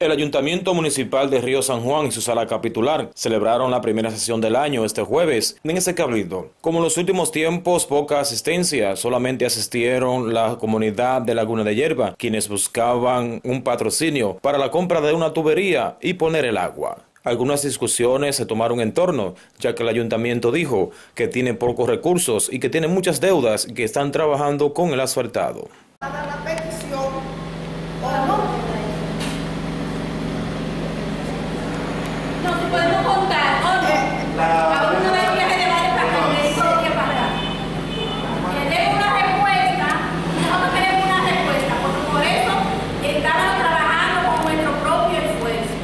El Ayuntamiento Municipal de Río San Juan y su sala capitular celebraron la primera sesión del año este jueves en ese cabildo. Como en los últimos tiempos, poca asistencia, solamente asistieron la comunidad de Laguna de Hierba, quienes buscaban un patrocinio para la compra de una tubería y poner el agua. Algunas discusiones se tomaron en torno, ya que el ayuntamiento dijo que tiene pocos recursos y que tiene muchas deudas y que están trabajando con el asfaltado. la petición o no. No, si podemos contar, o no. A uno de los viajes de varios para acá, de eso de para acá. Queremos una respuesta, nosotros queremos una respuesta, porque por eso estamos trabajando con nuestro propio esfuerzo.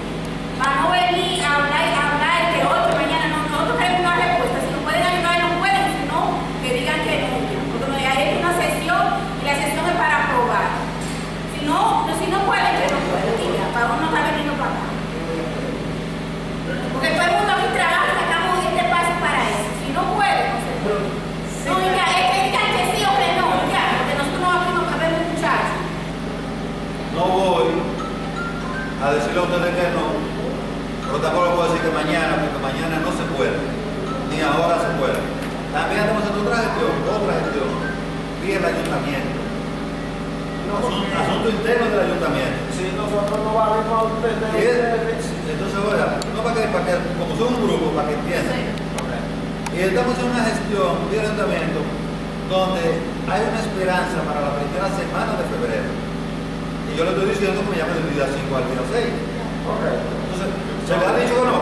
Para no venir a hablar, a hablar que otro mañana no, nosotros queremos una respuesta. Si nos pueden ayudar, no pueden, si no, que digan que no. Porque nos hay una sesión y la sesión es para aprobar. Si no, si no pueden, que no pueden. Y ya, para uno no estar veniendo para acá. Porque todo el mundo aquí trabaja, sacamos este paso para eso. Si no puede, no se puede. No, ya, es que digan que sí o que no, ya, porque nosotros no aquí no cabemos muchachos. No voy a decirle a ustedes que no, pero tampoco puedo decir que mañana, porque mañana no se puede, ni ahora se puede. También estamos haciendo otra gestión, otra gestión, vía el ayuntamiento. Asunto, asunto interno del ayuntamiento. Si nosotros no valemos a Y ustedes, es- entonces, oiga, no para que, para que, como son un grupo, para que entiendan. Y estamos haciendo una gestión de ayuntamiento donde hay una esperanza para la primera semana de febrero. Yo le estoy diciendo que me llame del día 5 al día 6. Entonces, ¿se le ha dicho que no?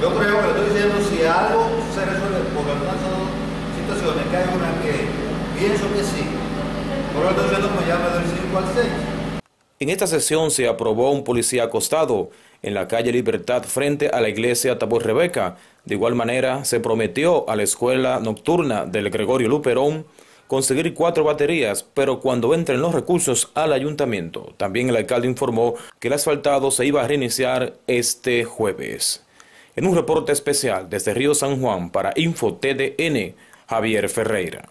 Yo creo que le estoy diciendo si algo se resuelve, porque algunas situaciones que hay una que pienso que sí. Por lo estoy diciendo que me llame del 5 al 6. En esta sesión se aprobó un policía acostado en la calle Libertad frente a la iglesia Tabor Rebeca. De igual manera, se prometió a la escuela nocturna del Gregorio Luperón conseguir cuatro baterías, pero cuando entren los recursos al ayuntamiento. También el alcalde informó que el asfaltado se iba a reiniciar este jueves. En un reporte especial desde Río San Juan para Info TDN, Javier Ferreira.